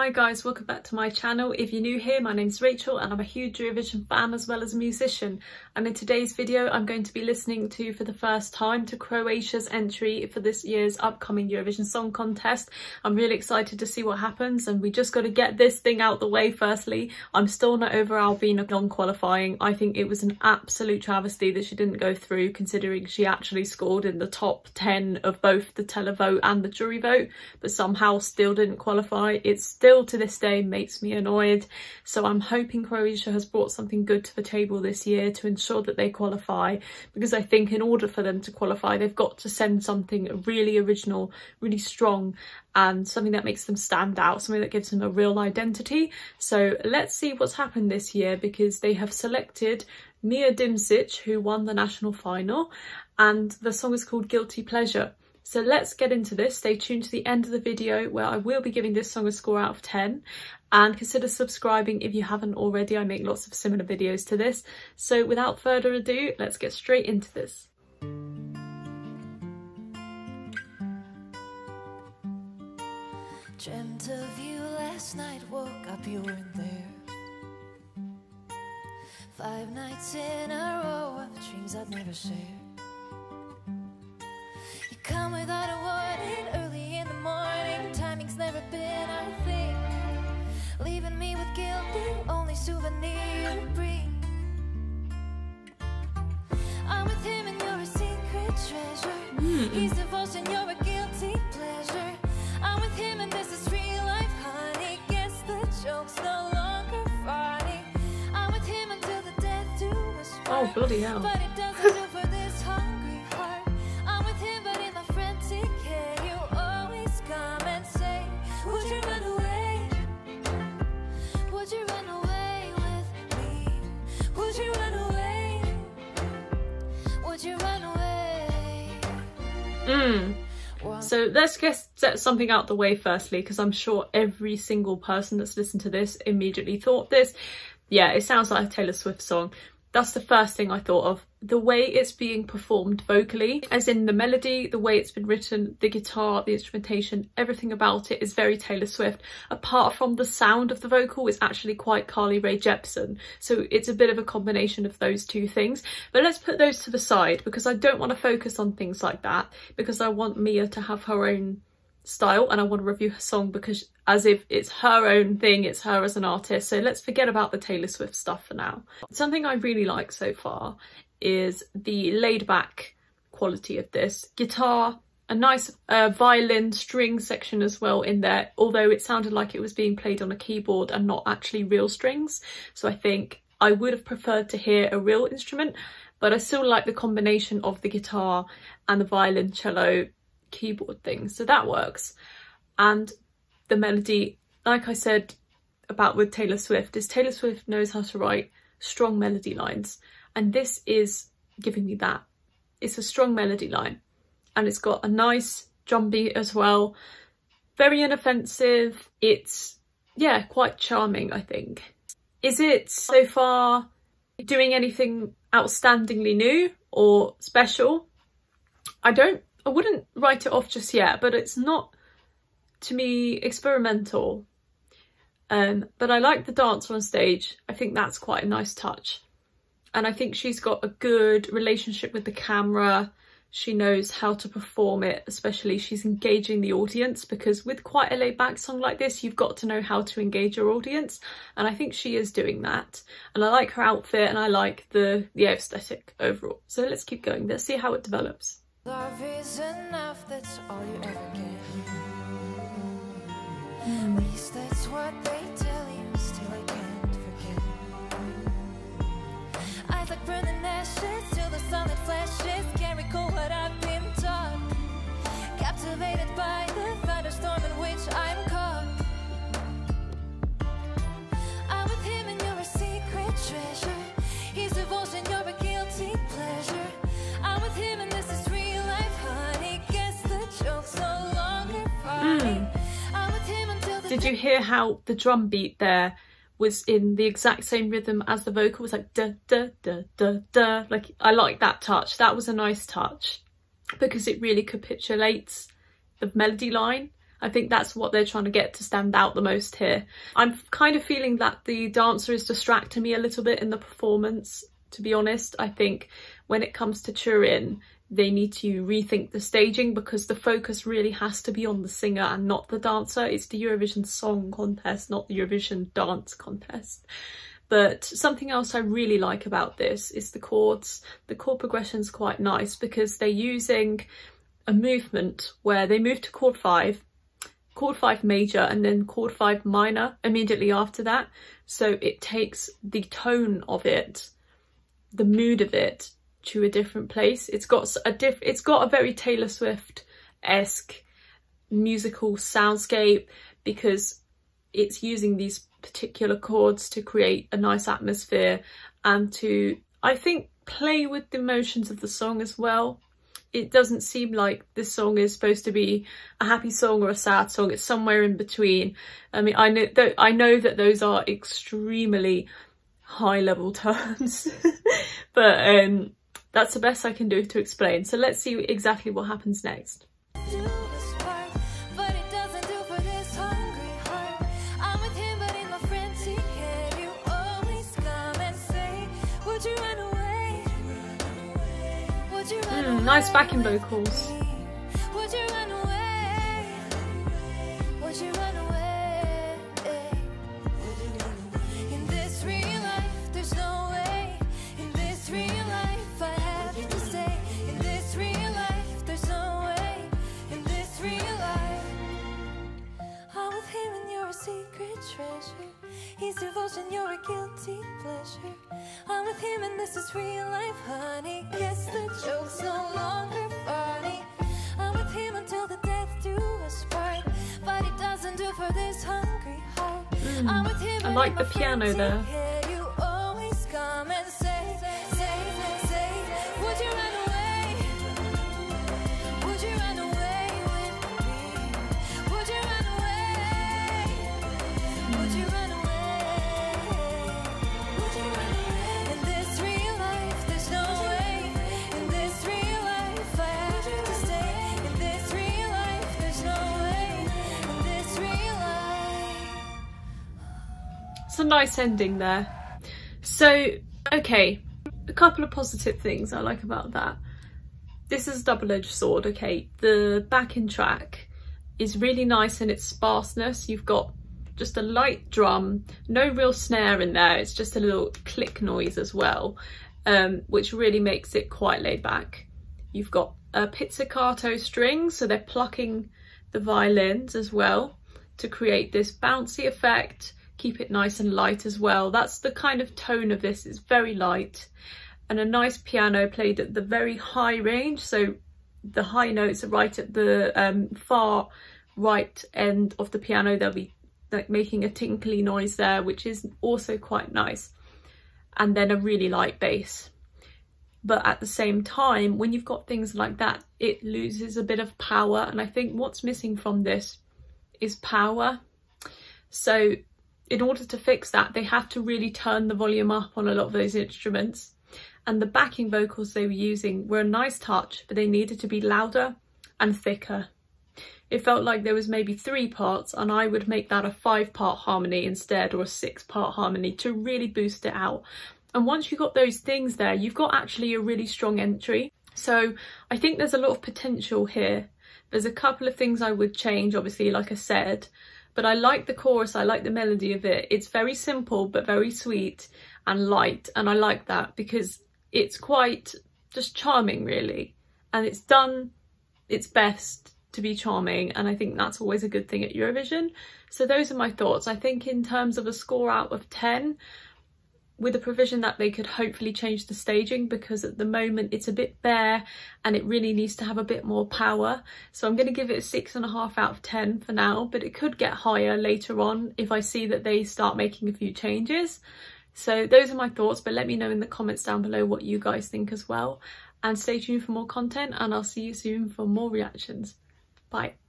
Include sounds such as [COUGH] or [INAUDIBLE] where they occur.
Hi guys, welcome back to my channel. If you're new here, my name's Rachel and I'm a huge Eurovision fan as well as a musician. And in today's video, I'm going to be listening to, for the first time, to Croatia's entry for this year's upcoming Eurovision Song Contest. I'm really excited to see what happens and we just got to get this thing out the way firstly. I'm still not over Albina non-qualifying. I think it was an absolute travesty that she didn't go through considering she actually scored in the top 10 of both the televote and the jury vote, but somehow still didn't qualify. It's still to this day makes me annoyed. So I'm hoping Croatia has brought something good to the table this year to ensure that they qualify because I think in order for them to qualify they've got to send something really original, really strong and something that makes them stand out, something that gives them a real identity. So let's see what's happened this year because they have selected Mia Dimšić who won the national final and the song is called Guilty Pleasure. So let's get into this. Stay tuned to the end of the video where I will be giving this song a score out of 10 and consider subscribing if you haven't already. I make lots of similar videos to this. So without further ado, let's get straight into this. Dreamt of you last night, woke up, you weren't there. Five nights in a row of dreams I'd never share come without a warning. Early in the morning Timing's never been our thing. Leaving me with guilt The only souvenir you bring. I'm with him and you're a secret treasure. Mm. He's devotion, you're a guilty pleasure. I'm with him and this is real life, honey. Guess the joke's no longer funny. I'm with him until the death do us Oh, bloody hell Mm. So let's just set something out the way firstly, because I'm sure every single person that's listened to this immediately thought this. Yeah, it sounds like a Taylor Swift song. That's the first thing I thought of. The way it's being performed vocally, as in the melody, the way it's been written, the guitar, the instrumentation, everything about it is very Taylor Swift. Apart from the sound of the vocal, it's actually quite Carly Rae Jepsen. So it's a bit of a combination of those two things. But let's put those to the side because I don't want to focus on things like that because I want Mia to have her own style and I want to review her song because as if it's her own thing, it's her as an artist. So let's forget about the Taylor Swift stuff for now. Something I really like so far is the laid back quality of this. Guitar, a nice uh, violin string section as well in there, although it sounded like it was being played on a keyboard and not actually real strings. So I think I would have preferred to hear a real instrument, but I still like the combination of the guitar and the violin cello keyboard thing. So that works. And the melody, like I said about with Taylor Swift, is Taylor Swift knows how to write strong melody lines. And this is giving me that. It's a strong melody line. And it's got a nice drum beat as well. Very inoffensive. It's, yeah, quite charming, I think. Is it so far doing anything outstandingly new or special? I don't I wouldn't write it off just yet, but it's not, to me, experimental. Um, but I like the dancer on stage. I think that's quite a nice touch. And I think she's got a good relationship with the camera. She knows how to perform it, especially she's engaging the audience because with quite a laid back song like this, you've got to know how to engage your audience. And I think she is doing that. And I like her outfit and I like the, the aesthetic overall. So let's keep going. Let's see how it develops. Love is enough, Did you hear how the drum beat there was in the exact same rhythm as the vocal? It was like da da da da da. Like I like that touch. That was a nice touch because it really capitulates the melody line I think that's what they're trying to get to stand out the most here. I'm kind of feeling that the dancer is distracting me a little bit in the performance, to be honest. I think when it comes to Turin, they need to rethink the staging because the focus really has to be on the singer and not the dancer. It's the Eurovision Song Contest, not the Eurovision Dance Contest. But something else I really like about this is the chords. The chord progression is quite nice because they're using a movement where they move to chord 5, chord 5 major and then chord 5 minor immediately after that. So it takes the tone of it, the mood of it to a different place. It's got a diff it's got a very Taylor Swift-esque musical soundscape because it's using these particular chords to create a nice atmosphere and to, I think, play with the emotions of the song as well. It doesn't seem like this song is supposed to be a happy song or a sad song. It's somewhere in between. I mean, I know that I know that those are extremely high level [LAUGHS] terms, but um, that's the best I can do to explain. So let's see exactly what happens next. Mm, nice backing vocals. Devotion, you're a guilty pleasure. I'm with him and this is real life, honey. Guess the joke's no longer funny. I'm with him until the death do us part. But doesn't do for this hungry heart. Mm. I'm with him I like the piano there. Nice ending there. So, okay, a couple of positive things I like about that. This is a double-edged sword, okay. The backing track is really nice in its sparseness. You've got just a light drum, no real snare in there. It's just a little click noise as well, um, which really makes it quite laid back. You've got a pizzicato string, so they're plucking the violins as well to create this bouncy effect keep it nice and light as well. That's the kind of tone of this, it's very light. And a nice piano played at the very high range, so the high notes are right at the um, far right end of the piano. They'll be like making a tinkly noise there, which is also quite nice. And then a really light bass. But at the same time, when you've got things like that, it loses a bit of power. And I think what's missing from this is power. So in order to fix that, they have to really turn the volume up on a lot of those instruments. And the backing vocals they were using were a nice touch, but they needed to be louder and thicker. It felt like there was maybe three parts and I would make that a five part harmony instead or a six part harmony to really boost it out. And once you got those things there, you've got actually a really strong entry. So I think there's a lot of potential here. There's a couple of things I would change, obviously, like I said, but I like the chorus, I like the melody of it. It's very simple but very sweet and light and I like that because it's quite just charming really and it's done its best to be charming and I think that's always a good thing at Eurovision. So those are my thoughts. I think in terms of a score out of 10 with the provision that they could hopefully change the staging because at the moment it's a bit bare and it really needs to have a bit more power. So I'm going to give it a six and a half out of 10 for now, but it could get higher later on if I see that they start making a few changes. So those are my thoughts, but let me know in the comments down below what you guys think as well. And stay tuned for more content and I'll see you soon for more reactions. Bye.